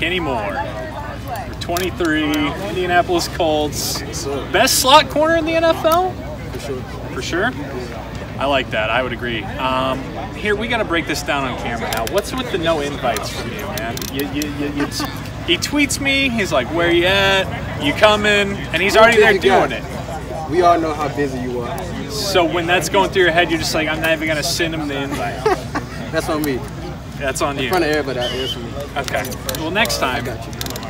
Kenny Moore. 23, Indianapolis Colts. Best slot corner in the NFL? For sure. For sure? I like that. I would agree. Um, here, we got to break this down on camera now. What's with the no invites from you, man? You, you, you, he tweets me. He's like, "Where you at? You coming?" And he's already there doing it. We all know how busy you are. So when that's going through your head, you're just like, "I'm not even gonna send him the invite." That's on me. That's on you. In front of everybody there me. Okay. Well, next time,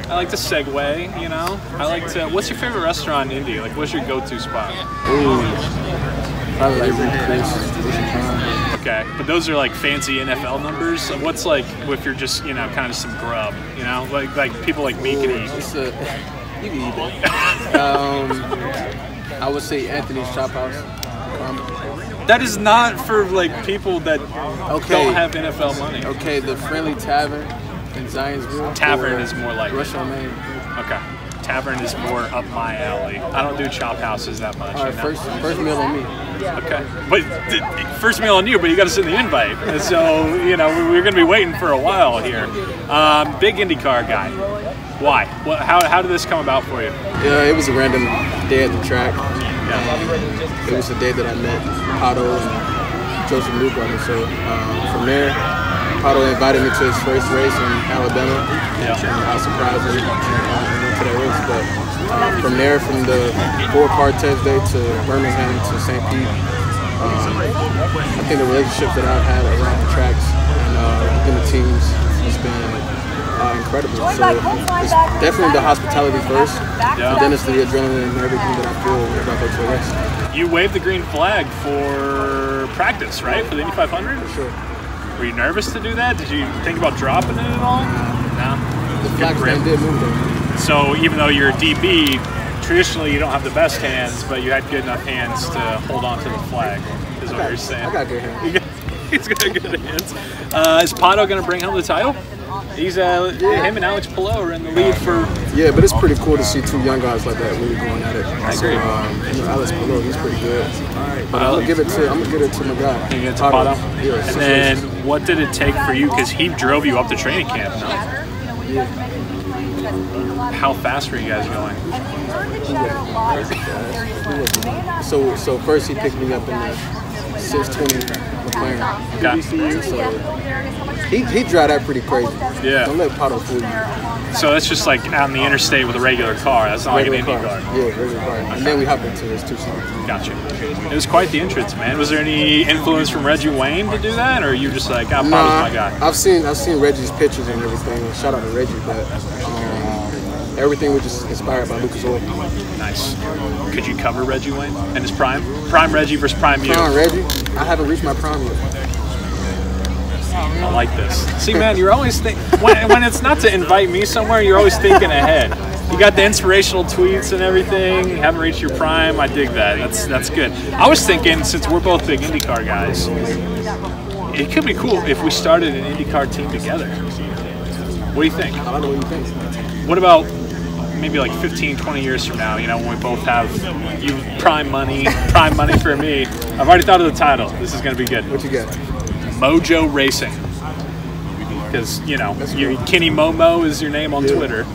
I like to segue. You know, I like to. What's your favorite restaurant in Indy? Like, what's your go-to spot? Ooh. Probably like Ruth Chris, Ocean Prime. Okay, but those are like fancy NFL numbers. So what's like if you're just you know kind of some grub, you know, like like people like me can eat. A, you can eat that. Um, I would say Anthony's Chop House. Um, That is not for like people that Okay. don't have NFL money. okay, the Friendly Tavern in Zionsville. Tavern is more like Rush on Main. Okay, tavern is more up my alley. I don't do chop houses that much. All right, you know? first first meal on me. Okay, but first meal on you, but you got to send the invite. And so you know we- we're going to be waiting for a while here. Um, big IndyCar guy. Why? What, how, how did this come about for you? Yeah, it was a random day at the track. Yeah. It was the day that I met Pato and Josef Newgarden. So um, from there, Pato invited me to his first race in Alabama. Yeah. And I was surprised and I went to that race. But um, from there, from the four-car test day to Birmingham to St. Pete, um, I think the relationship that I've had around the tracks and uh, within the teams has been uh, incredible. So it's definitely the hospitality first, Yeah. but then it's the adrenaline and everything that I feel whenever I go to a race. You waved the green flag for practice, right? For the Indy 500? Sure. Were you nervous to do that? Did you think about dropping it at all? No. The flag grip. stand did move though. So even though you're a DB, traditionally you don't have the best hands, but you had good enough hands to hold on to the flag, is what you're saying. I got good hands. He's got good hands. Uh, is Pato going to bring home the title? He's uh, him and Alex Palou are in the lead for. Yeah, but it's pretty cool to see two young guys like that really going at it. I agree. um, you know, Alex Palou, he's pretty good. But I'm gonna give it to I'm gonna give it to my guy. You get to Pato. Yeah, And six then what did it take for you? Because he drove you up to training camp. No? yeah. How fast were you guys going? So so first he picked me up in the 620 McLaren. Okay. So he he drive that pretty crazy. Yeah. Don't let Pato fool you. So that's just like out on the interstate with a regular car. That's not like an Regular Indy car. car. Yeah, regular car. And then we hop into his two seater. Gotcha. It was quite the entrance, man. Was there any influence from Reggie Wayne to do that, or you just like, ah, Pato's my guy? I've seen I've seen Reggie's pictures and everything. Shout out to Reggie, but everything was just inspired by Lucas Oil. Nice. Could you cover Reggie Wayne and his prime? Prime Reggie versus prime you. Prime Reggie, I haven't reached my prime yet. I like this. See, man, you're always think when, when it's not to invite me somewhere, you're always thinking ahead. You got the inspirational tweets and everything. You haven't reached your prime. I dig that. That's that's good. I was thinking since we're both big IndyCar guys, it could be cool if we started an IndyCar team together. What do you think? I don't know what you think. What about maybe like 15, 20 years from now, you know, when we both have you prime money, prime money for me. I've already thought of the title. This is going to be good. What you got? Mojo Racing. Because, you know, you, Kenny Momo is your name on Yeah. Twitter.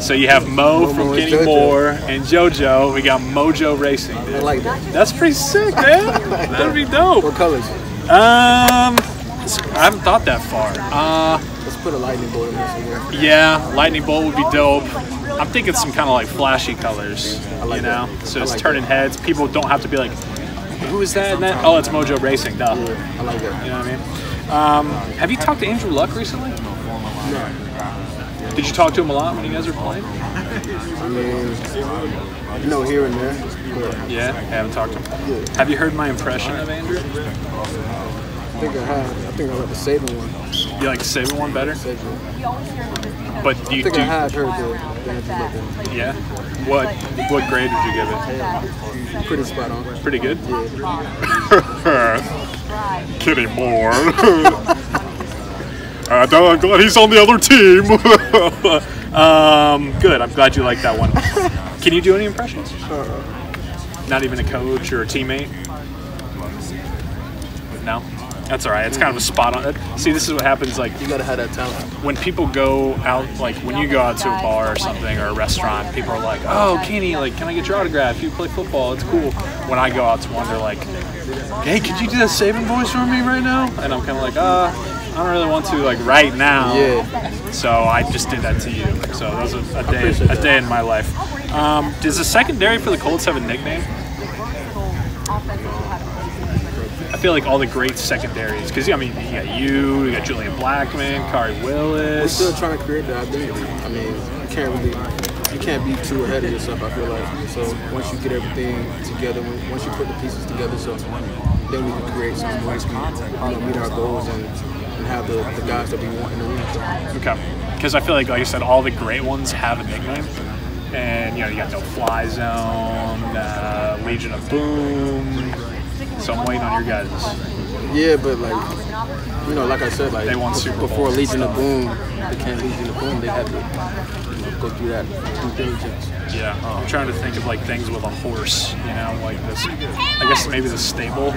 So you have Mo Momo from Kenny. Moore and JoJo. We got Mojo Racing, I like that. That's pretty sick, man. That'd be dope. What colors? Um, I haven't thought that far. Uh, Let's put a lightning bolt in there somewhere. Yeah, lightning bolt would be dope. I'm thinking some kind of like flashy colors, like you know. that. So it's like turning heads. People don't have to be like, "Who is that?" And that? Oh, it's Mojo Racing. Duh. Yeah, I like that. You know what I mean? Um, have you talked to Andrew Luck recently? No, Did you talk to him a lot when you guys were playing? I mean, you know, here and there. But Yeah, I haven't talked to him. Yeah. Have you heard my impression of Andrew? I think I have. I think I like the Saban one. You like the Saban one better? Saban. But do you think do? I have heard the, the Andrew Luck one. Yeah. What what grade would you give it? Pretty spot on. Pretty good. Yeah. Kenny Moore. Uh, I'm glad he's on the other team. um, good. I'm glad you like that one. Can you do any impressions? Not even a coach or a teammate? No. That's all right. It's kind of a spot on. See, this is what happens. Like You gotta have that talent. when people go out, like when you go out to a bar or something or a restaurant, people are like, "Oh, Kenny, like, can I get your autograph? You play football. It's cool." When I go out to one, they're like, "Hey, could you do that Saban voice for me right now?" And I'm kind of like, "Uh, I don't really want to like right now." Yeah. So I just did that to you. So that was a, a day, a that. day in my life. Um, does the secondary for the Colts have a nickname? I feel like all the great secondaries, because I mean, you got you, you got Julian Blackmon, Khari We're Willis. still trying to create that identity. I mean, you can't really, you can't be too ahead of yourself. I feel like so. Once you get everything together, once you put the pieces together, so then we can create something. Once we know, meet our goals and, and have the, the guys that we want in the room. Okay. Because I feel like, like I said, all the great ones have a nickname. And, you know, you got No Fly Zone, uh, Legion of Boom. So I'm waiting on your guys'. Yeah, but like, you know, like I said, like They won Super before Bowls and Legion of. Boom, became Legion of Boom. They had to you know, go through that due diligence. Yeah. I'm trying to think of, like, things with a horse, you know, like this. I guess maybe the stable,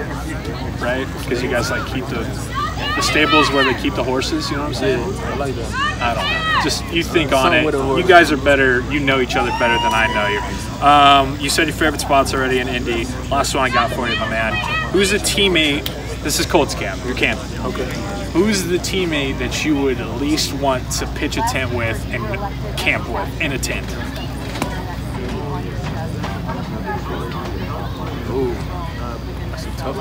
right? Because you guys, like, keep the. The stables where they keep the horses, you know what I'm saying? Yeah, I like that. I don't know. Just you think on it. a. You guys are better. You know each other better than I know you. Um, you said your favorite spots already in Indy. Last one I got for you, my man. Who's the teammate? This is Colts camp. You're camping. Okay. Who's the teammate that you would at least want to pitch a tent with and camp with in a tent? Ooh, that's a tough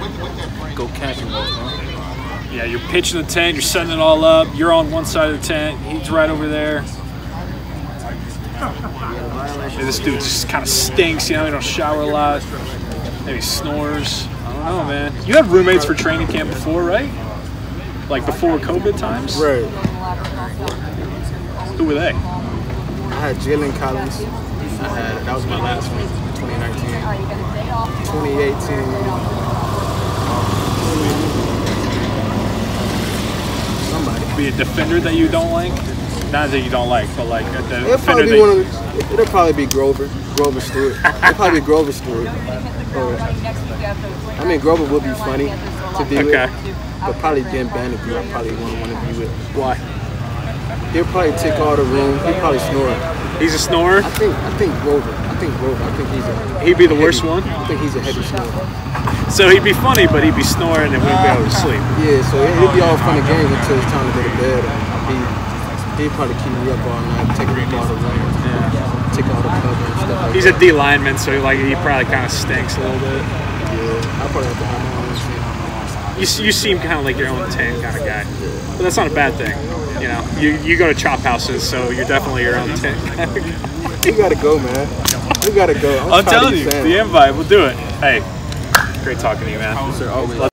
one. Go camping with, huh? Yeah, you're pitching the tent. You're setting it all up. You're on one side of the tent. He's right over there. Yeah, this dude just kind of stinks. You know, he don't shower a lot. Maybe snores. I don't know, man. You had roommates for training camp before, right? Like before COVID times. Right. Who were they? I had Jalen Collins. I had that was my last one, 2019. 2018. Be a defender that you don't like. Not that you don't like, but like a It'll defender probably that. be one of the, it'll probably be Grover. Grover Stewart. It'll probably be Grover Stewart. Or, I mean Grover would be funny to be Okay. with. But probably Ben Banogu I probably wouldn't want to be with. Why? He'll probably take all the room. He'll probably snore. He's a snorer. I think I think Grover. I think Grover. I think he's a He'd be the worst one. I think he's a heavy snorer. So he'd be funny, but he'd be snoring and wouldn't be able to sleep. Yeah, so it, it'd be all fun and games until it's time to go to bed. He he'd probably keep me up all night, take me all the room, take all the cover and stuff like He's that. a D lineman, so like he probably kind of stinks a little bit. Yeah, I probably have to have my own. You, you seem kind of like your own tent kind of guy, but that's not a bad thing. You know, you, you go to chop houses, so you're definitely your own tent kind of guy. We gotta go, man. We gotta go. I'm, I'm telling you, the invite, we'll do it. Hey, great talking to you, man. Always. Let's